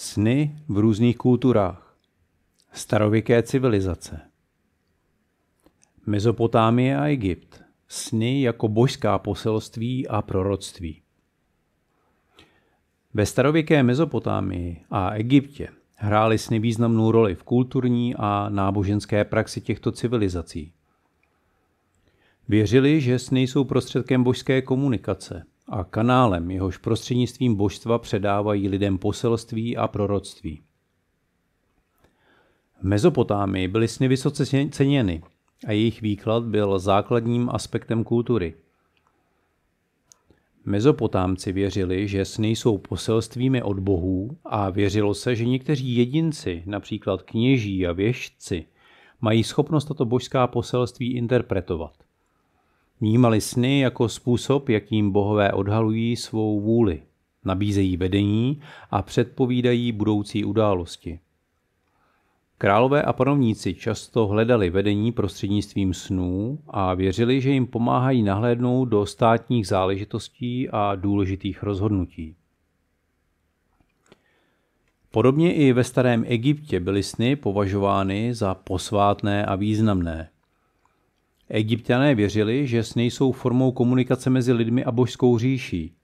Sny v různých kulturách. Starověké civilizace. Mezopotámie a Egypt. Sny jako božská poselství a proroctví. Ve starověké Mezopotámii a Egyptě hrály sny významnou roli v kulturní a náboženské praxi těchto civilizací. Věřili, že sny jsou prostředkem božské komunikace a kanálem, jehož prostřednictvím božstva předávají lidem poselství a proroctví. V Mezopotámii byly sny vysoce ceněny a jejich výklad byl základním aspektem kultury. Mezopotámci věřili, že sny jsou poselstvími od bohů a věřilo se, že někteří jedinci, například kněží a věžci, mají schopnost tato božská poselství interpretovat. Vnímali sny jako způsob, jakým bohové odhalují svou vůli, nabízejí vedení a předpovídají budoucí události. Králové a panovníci často hledali vedení prostřednictvím snů a věřili, že jim pomáhají nahlédnout do státních záležitostí a důležitých rozhodnutí. Podobně i ve starém Egyptě byly sny považovány za posvátné a významné. Egyptiané věřili, že sny jsou formou komunikace mezi lidmi a božskou říší.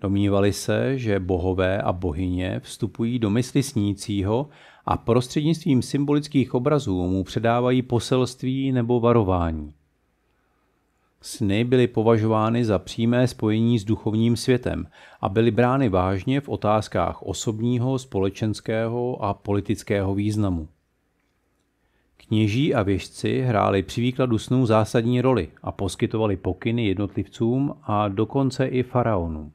Domnívali se, že bohové a bohyně vstupují do mysli snícího a prostřednictvím symbolických obrazů mu předávají poselství nebo varování. Sny byly považovány za přímé spojení s duchovním světem a byly brány vážně v otázkách osobního, společenského a politického významu. Kněží a věžci hráli při výkladu snů zásadní roli a poskytovali pokyny jednotlivcům a dokonce i faraonům.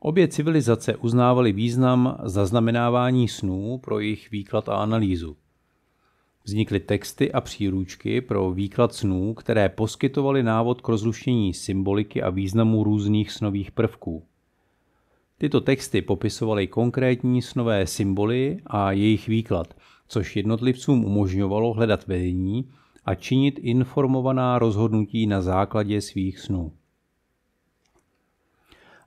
Obě civilizace uznávaly význam zaznamenávání snů pro jejich výklad a analýzu. Vznikly texty a příručky pro výklad snů, které poskytovaly návod k rozluštění symboliky a významu různých snových prvků. Tyto texty popisovaly konkrétní snové symboly a jejich výklad, což jednotlivcům umožňovalo hledat vedení a činit informovaná rozhodnutí na základě svých snů.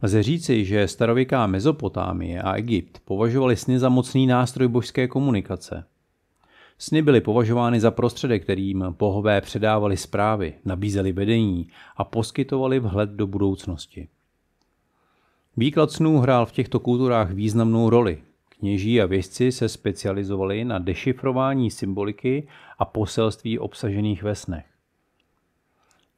Lze říci, že starověká Mezopotámie a Egypt považovali sny za mocný nástroj božské komunikace. Sny byly považovány za prostředek, kterým bohové předávali zprávy, nabízeli vedení a poskytovali vhled do budoucnosti. Výklad snů hrál v těchto kulturách významnou roli. Kněží a věžci se specializovali na dešifrování symboliky a poselství obsažených ve snech.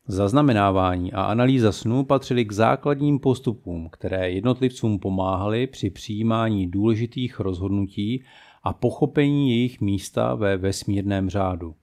Zaznamenávání a analýza snů patřily k základním postupům, které jednotlivcům pomáhaly při přijímání důležitých rozhodnutí a pochopení jejich místa ve vesmírném řádu.